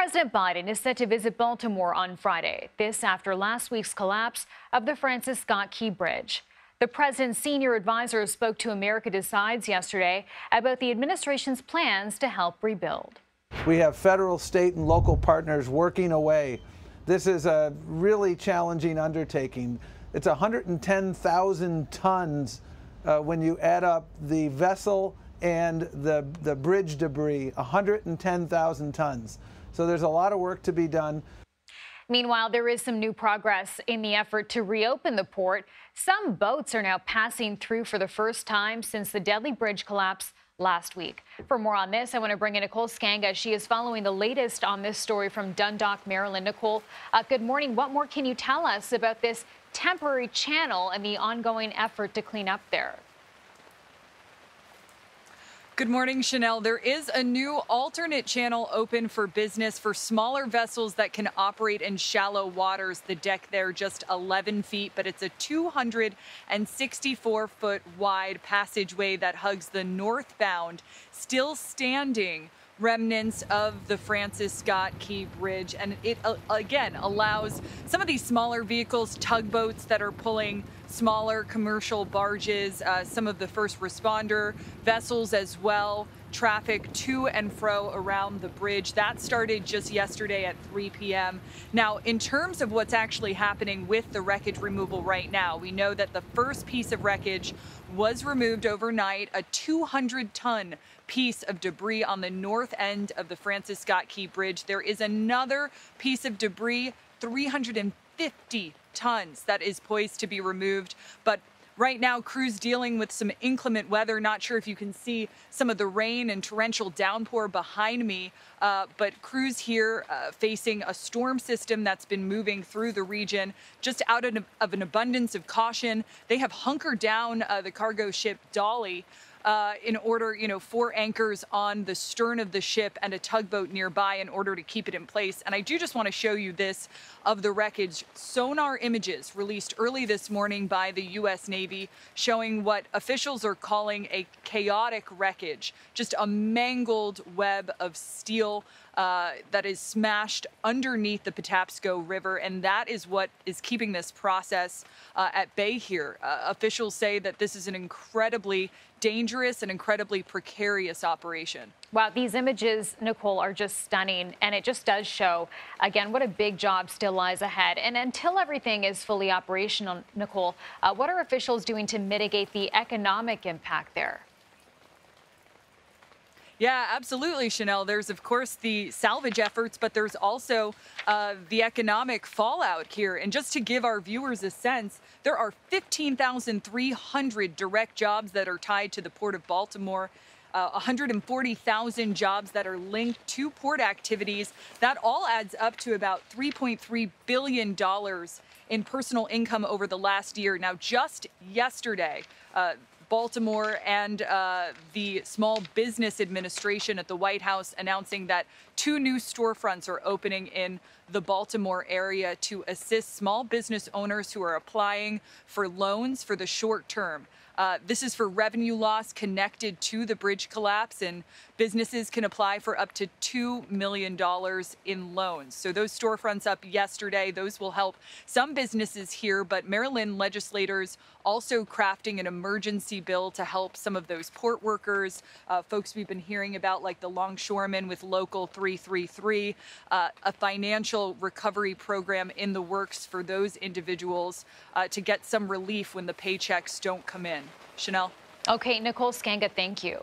President Biden is set to visit Baltimore on Friday, this after last week's collapse of the Francis Scott Key Bridge. The president's senior advisor spoke to America Decides yesterday about the administration's plans to help rebuild. We have federal, state, and local partners working away. This is a really challenging undertaking. It's 110,000 tons uh, when you add up the vessel and the, the bridge debris, 110,000 tons. So there's a lot of work to be done. Meanwhile, there is some new progress in the effort to reopen the port. Some boats are now passing through for the first time since the deadly bridge collapse last week. For more on this, I want to bring in Nicole Sganga. She is following the latest on this story from Dundalk, Maryland. Nicole, uh, good morning. What more can you tell us about this temporary channel and the ongoing effort to clean up there? Good morning, Chanel. There is a new alternate channel open for business for smaller vessels that can operate in shallow waters. The deck there just 11 feet, but it's a 264 foot wide passageway that hugs the northbound, still standing remnants of the Francis Scott Key Bridge. And it, uh, again, allows some of these smaller vehicles, tugboats that are pulling smaller commercial barges, uh, some of the first responder vessels as well, traffic to and fro around the bridge. That started just yesterday at 3 p.m. Now, in terms of what's actually happening with the wreckage removal right now, we know that the first piece of wreckage was removed overnight, a 200 ton piece of debris on the north end of the Francis Scott Key Bridge. There is another piece of debris, 350 tons, that is poised to be removed. But Right now, crews dealing with some inclement weather. Not sure if you can see some of the rain and torrential downpour behind me, uh, but crews here uh, facing a storm system that's been moving through the region. Just out of, of an abundance of caution, they have hunkered down uh, the cargo ship Dali uh, in order, you know, four anchors on the stern of the ship and a tugboat nearby in order to keep it in place. And I do just want to show you this of the wreckage. Sonar images released early this morning by the U.S. Navy showing what officials are calling a chaotic wreckage, just a mangled web of steel uh, that is smashed underneath the Patapsco River, and that is what is keeping this process uh, at bay here. Uh, officials say that this is an incredibly dangerous and incredibly precarious operation. Wow, these images, Nicole, are just stunning, and it just does show, again, what a big job still lies ahead. And until everything is fully operational, Nicole, uh, what are officials doing to mitigate the economic impact there? Yeah, absolutely, Chanel. There's, of course, the salvage efforts, but there's also uh, the economic fallout here. And just to give our viewers a sense, there are 15,300 direct jobs that are tied to the Port of Baltimore. Uh, 140,000 jobs that are linked to port activities. That all adds up to about $3.3 billion in personal income over the last year. Now, just yesterday, uh, Baltimore and uh, the Small Business Administration at the White House announcing that two new storefronts are opening in the Baltimore area to assist small business owners who are applying for loans for the short term. Uh, this is for revenue loss connected to the bridge collapse, and businesses can apply for up to $2 million in loans. So those storefronts up yesterday, those will help some businesses here, but Maryland legislators also crafting an emergency bill to help some of those port workers, uh, folks we've been hearing about like the longshoremen with Local 333, uh, a financial recovery program in the works for those individuals uh, to get some relief when the paychecks don't come in. Chanel. Okay, Nicole Sganga, thank you.